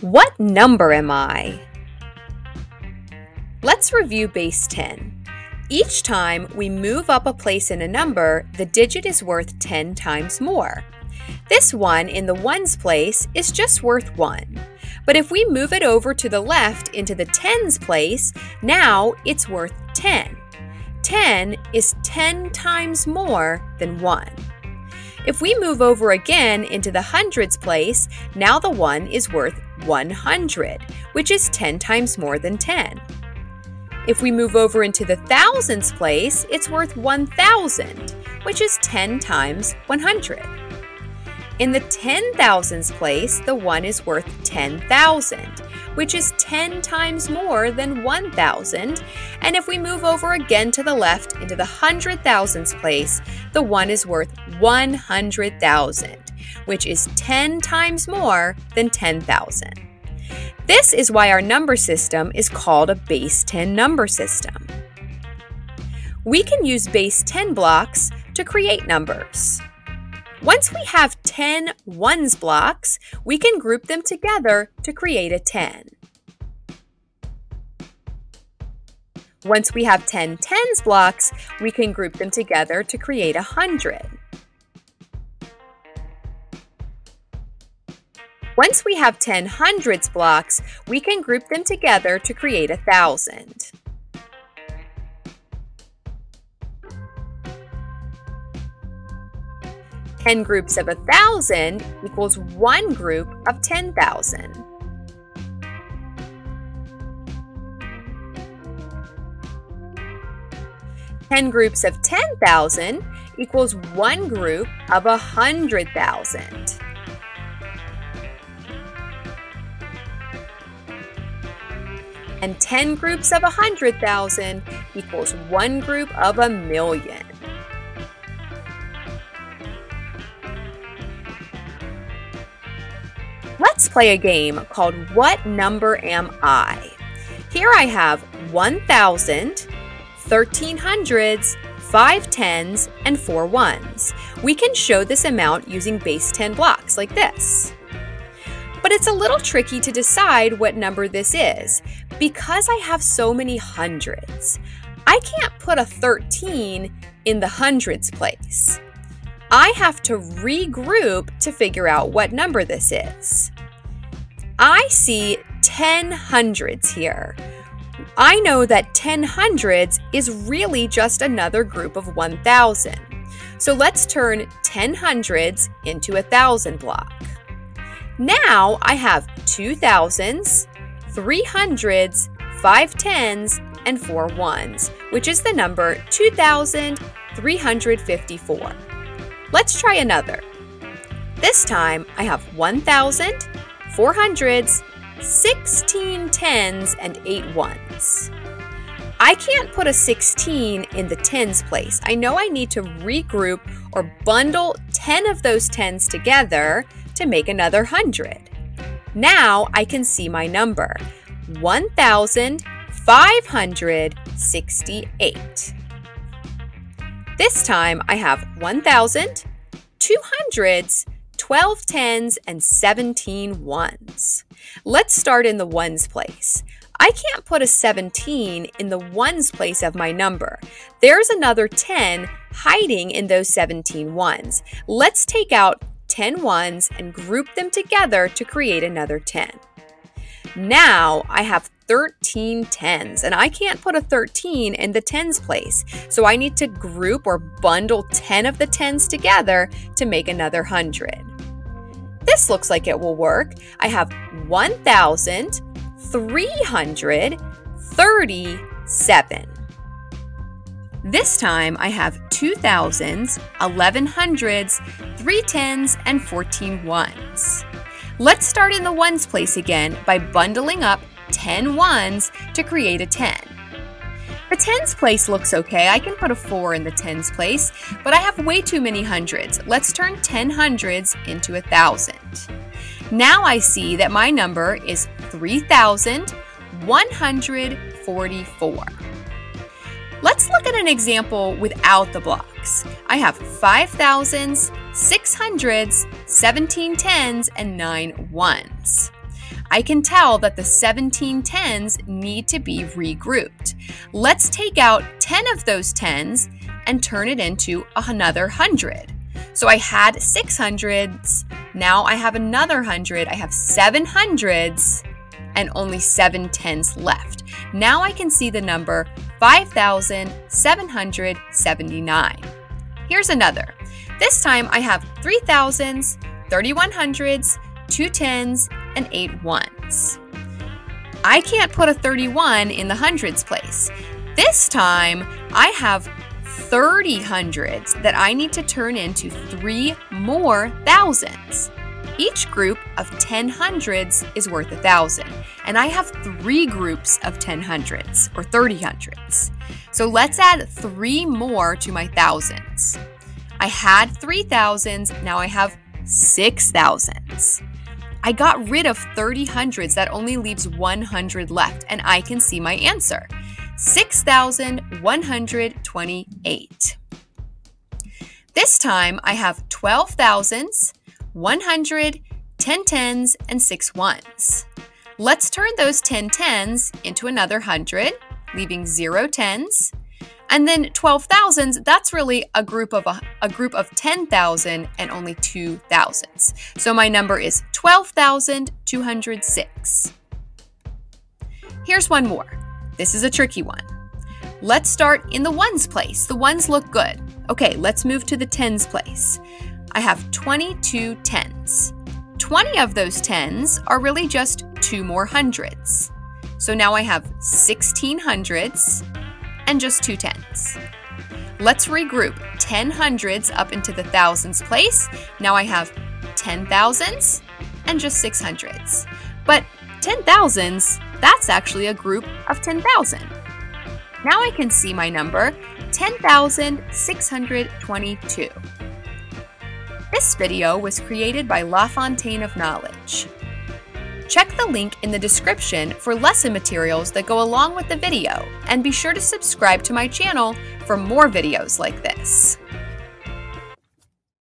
What number am I? Let's review base 10. Each time we move up a place in a number, the digit is worth 10 times more. This one in the ones place is just worth 1. But if we move it over to the left into the tens place, now it's worth 10. 10 is 10 times more than 1. If we move over again into the hundreds place, now the 1 is worth 100, which is 10 times more than 10. If we move over into the thousands place, it's worth 1,000, which is 10 times 100. In the ten thousands place, the 1 is worth 10,000, which is 10 times more than 1,000. And if we move over again to the left into the hundred thousands place, the 1 is worth 100,000, which is 10 times more than 10,000. This is why our number system is called a base 10 number system. We can use base 10 blocks to create numbers. Once we have 10 ones blocks, we can group them together to create a 10. Once we have 10 tens blocks, we can group them together to create a 100. Once we have 10 hundreds blocks, we can group them together to create a 1,000. 10 groups of a 1,000 equals one group of 10,000. Ten groups of 10,000 equals one group of a 100,000. And 10 groups of 100,000 equals one group of a million. Let's play a game called What Number Am I? Here I have 1,000, 13 hundreds, 5 tens, and 4 ones. We can show this amount using base 10 blocks like this. But it's a little tricky to decide what number this is because I have so many hundreds. I can't put a 13 in the hundreds place. I have to regroup to figure out what number this is. I see 10 hundreds here. I know that 10 hundreds is really just another group of 1,000. So let's turn 10 hundreds into a thousand block. Now I have two thousands, three hundreds, five tens, and four ones, which is the number 2,354. Let's try another. This time I have 1,000, 4 hundreds, 16 tens, and 8 ones. I can't put a 16 in the tens place. I know I need to regroup or bundle 10 of those tens together to make another 100. Now I can see my number 1,568. This time I have 1,000, 200s, 12 tens, and 17 ones. Let's start in the ones place. I can't put a 17 in the ones place of my number. There's another 10 hiding in those 17 ones. Let's take out 10 ones and group them together to create another 10. Now I have 13 tens, and I can't put a 13 in the tens place. So I need to group or bundle 10 of the tens together to make another 100. This looks like it will work. I have 1,337. This time I have two thousands, eleven hundreds, three tens, and 14 ones. Let's start in the ones place again by bundling up 10 ones to create a 10. The tens place looks okay. I can put a 4 in the tens place, but I have way too many hundreds. Let's turn 10 hundreds into a thousand. Now I see that my number is 3,144. Let's look at an example without the blocks. I have 5,000s, 600s, 17 tens, and 9 ones. I can tell that the 17 tens need to be regrouped. Let's take out 10 of those tens and turn it into another 100. So I had six hundreds, now I have another 100, I have seven hundreds, and only seven tens left. Now I can see the number 5,779. Here's another. This time I have 3,000s, 3,100s, two tens, and eight ones. I can't put a 31 in the hundreds place. This time I have 30 hundreds that I need to turn into three more thousands. Each group of 10 hundreds is worth a thousand, and I have three groups of 10 hundreds or 30 hundreds. So let's add three more to my thousands. I had three thousands, now I have six thousands. I got rid of 30 hundreds, that only leaves 100 left, and I can see my answer 6,128. This time I have 12 thousands, 100, 10 tens, and 6 ones. Let's turn those 10 tens into another 100, leaving 0 tens. And then 12 thousands, that's really a group of a, a group of 10,000 and only two thousands. So my number is 12,206. Here's one more. This is a tricky one. Let's start in the ones place. The ones look good. Okay, let's move to the tens place. I have 22 tens. 20 of those tens are really just two more hundreds. So now I have 16 hundreds and just two tens. Let's regroup 10 hundreds up into the thousands place. Now I have 10 thousands and just six hundreds. But 10 thousands, that's actually a group of 10,000. Now I can see my number 10,622. This video was created by LaFountaine of Knowledge. Check the link in the description for lesson materials that go along with the video, and be sure to subscribe to my channel for more videos like this.